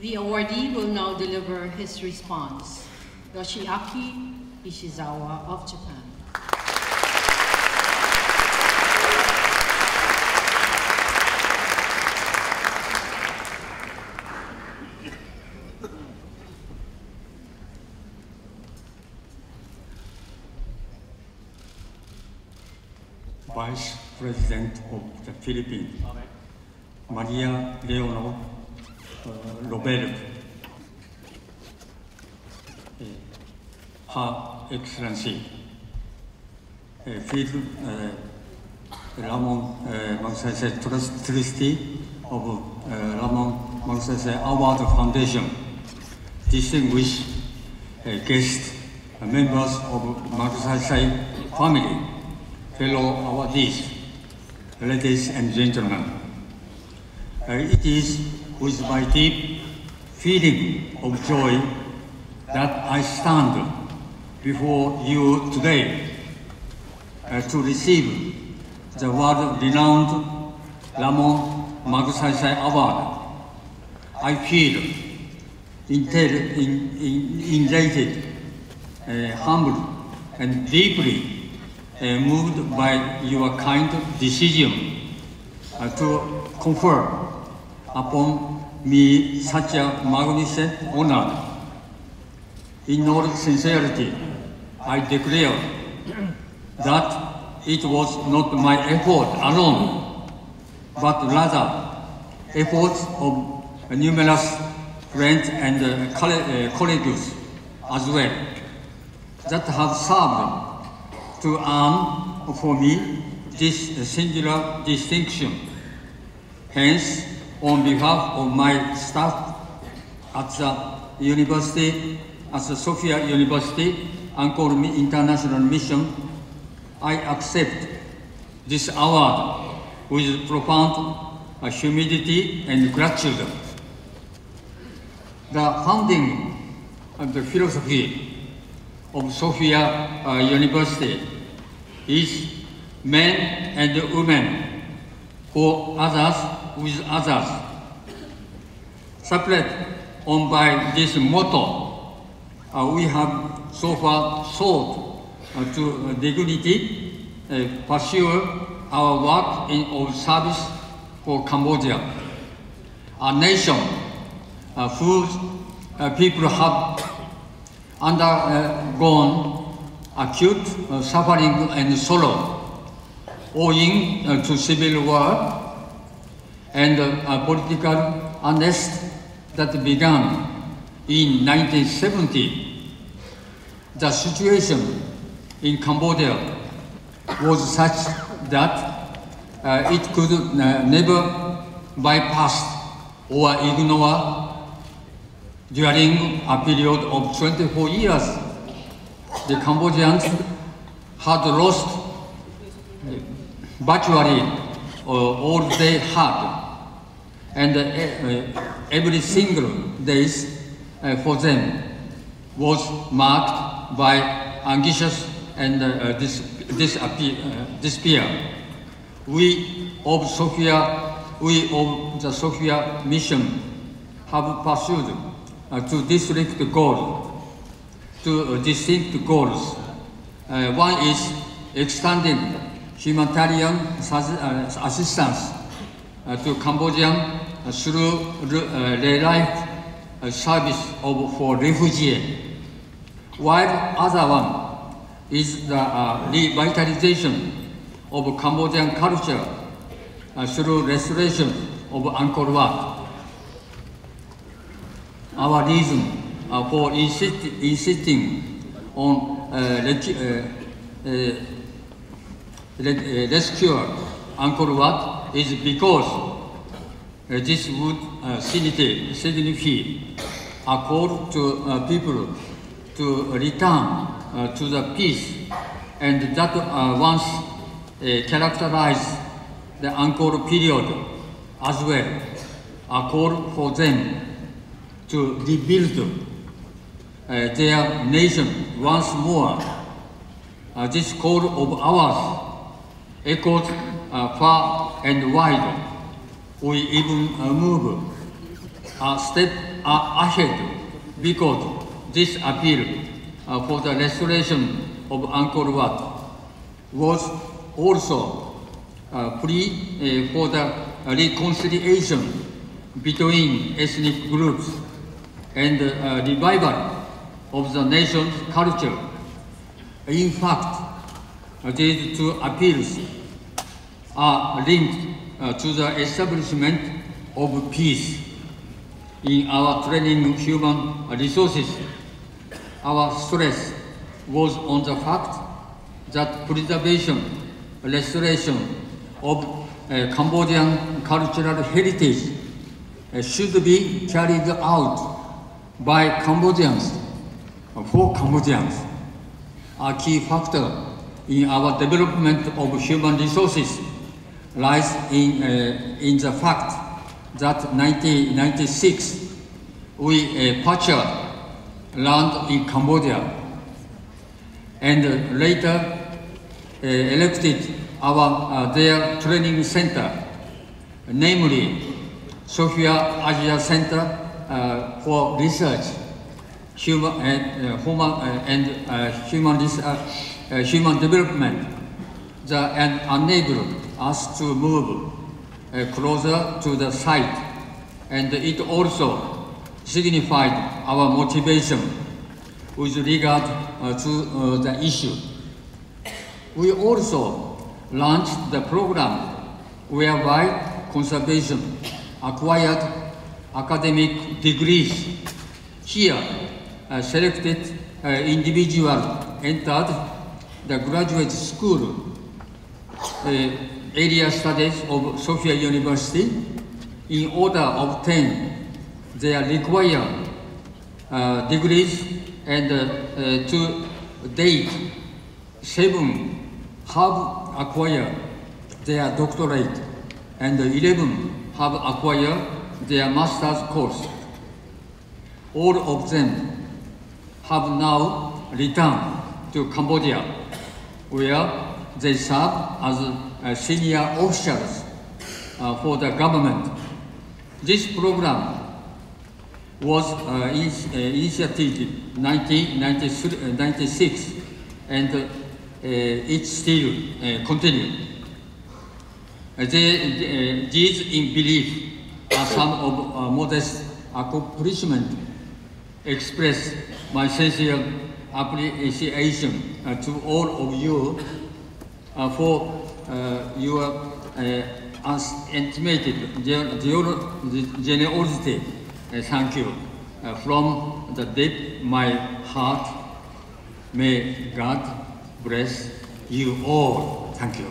The awardee will now deliver his response. Yoshiaki Ishizawa of Japan. Vice President of the Philippines, Maria Leonor Robredo, uh, Her Excellency, uh, Field uh, Ramon uh, Magsaysay Trust- Trustee of uh, Ramon Magsaysay Award Foundation, distinguished uh, guests, uh, members of Magsaysay family, fellow awardees, ladies and gentlemen. Uh, it is with my deep feeling of joy that I stand before you today uh, to receive the world-renowned Ramon Magsaysay Award. I feel elated, uh, humbled, and deeply uh, moved by your kind decision uh, to confer upon me such a magnificent honor. In all sincerity, I declare that it was not my effort alone, but rather efforts of numerous friends and uh, uh, colleagues as well that have served to earn for me this singular distinction. Hence, on behalf of my staff at the university, at the Sophia University, Angkor Mi- International Mission, I accept this award with profound humility and gratitude. The founding of the philosophy of Sophia uh, University is men and women for others with others. Separate on by this motto, uh, we have so far sought uh, to uh, dignity uh, pursue our work in of service for Cambodia, a nation uh, whose uh, people have undergone acute uh, suffering and sorrow owing uh, to civil war and uh, political unrest that began in 1970. The situation in Cambodia was such that uh, it could uh, never bypass or ignore during a period of 24 years. The Cambodians had lost virtually uh, all they had and uh, uh, every single day uh, for them was marked by anxious and dis- disappe- uh, despair. We of Sophia, we of the Sophia mission have pursued to distinct goals, to distinct goals. One is extending humanitarian assistance to Cambodian uh, through the life service of, for refugees, while other one is the revitalization of Cambodian culture through restoration of Angkor Wat. Our reason for insist- insisting on rescue Angkor Wat is because uh, this would uh, signify, a call to uh, people to return uh, to the peace and that uh, once uh, characterized the Angkor period as well, a call for them to rebuild uh, their nation once more. This call of ours echoes far and wide. We even move a step ahead because this appeal uh, for the restoration of Angkor Wat was also uh, plea uh, for the reconciliation between ethnic groups and revival of the nation's culture. In fact, these two appeals are linked uh, to the establishment of peace in our training human resources. Our stress was on the fact that preservation, restoration of uh, Cambodian cultural heritage uh, should be carried out by Cambodians uh, for Cambodians. A key factor in our development of human resources lies in, uh, in the fact that 1996 we uh, purchased land in Cambodia and later uh, elected our uh, their training center, namely Sophia Asia Center uh, for Research, Human and uh, human and human uh, uh, human development, the, and enabled us to move uh, closer to the site, and it also signified our motivation with regard uh, to uh, the issue. We also launched the program whereby conservation acquired academic degrees. Here, a selected uh, individual entered the graduate school uh, area studies of Sophia University in order to obtain their required uh, degrees and uh, to date, seven have acquired their doctorate and 11 have acquired their master's course. All of them have now returned to Cambodia, where they serve as uh, senior officials uh, for the government. This program was uh, in, uh, initiated 1996 and uh, it still uh, continues. Uh, they- uh, these in belief are some of uh, modest accomplishment express my sincere appreciation uh, to all of you uh, for uh, your uh, unestimated gen- gener- generosity. Uh, thank you uh, from the of my heart. May God bless you all. Thank you.